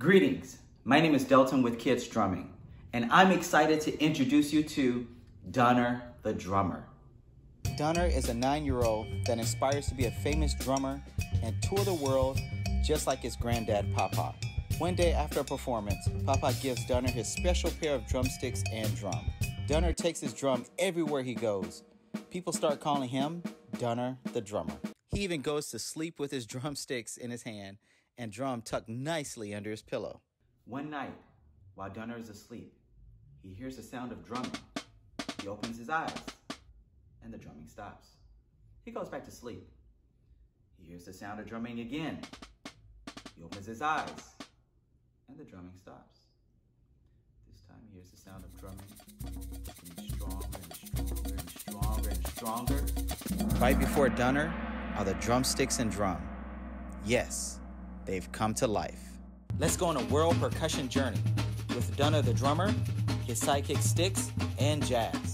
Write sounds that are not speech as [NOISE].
Greetings, my name is Delton with Kids Drumming, and I'm excited to introduce you to Dunner the Drummer. Dunner is a nine year old that inspires to be a famous drummer and tour the world just like his granddad, Papa. One day after a performance, Papa gives Dunner his special pair of drumsticks and drum. Dunner takes his drum everywhere he goes. People start calling him Dunner the Drummer. He even goes to sleep with his [LAUGHS] drumsticks in his hand and drum tucked nicely under his pillow. One night, while Dunner is asleep, he hears the sound of drumming. He opens his eyes, and the drumming stops. He goes back to sleep. He hears the sound of drumming again. He opens his eyes, and the drumming stops. This time he hears the sound of drumming getting stronger and stronger and stronger and stronger. Right before Dunner are the drumsticks and drum. Yes, they've come to life. Let's go on a world percussion journey with Dunner the drummer, his sidekick Sticks, and Jazz.